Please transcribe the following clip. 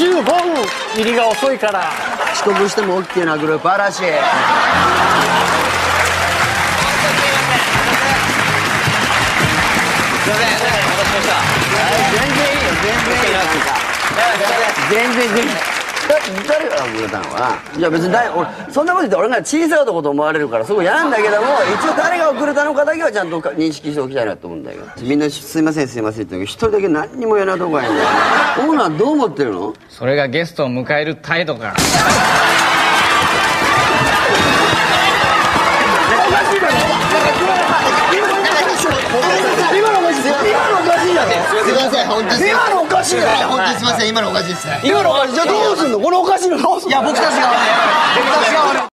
15分入りが遅いから。遅刻しても OK なグループ嵐。全然いいよ全然。いいよ全然。全然。だ誰が遅れたのかないや別に誰俺そんなこと言って俺が小さい男と思われるからすごい嫌なんだけども一応誰が遅れたのかだけはちゃんと認識しておきたいなと思うんだけど。みんなすいませんすいませんって言うけど一人だけ何にも言えないとこがいいんだよオーナーどう思ってるの？それがゲストを迎える態度か。今のおかしい今のおかしいだろ。すいません本当に今のおかしいだろ本当にすいません。今のおかしいです。ね今のおかしい。じゃあどうすんの？このおかしいのどうすんの？いや僕たちが。ね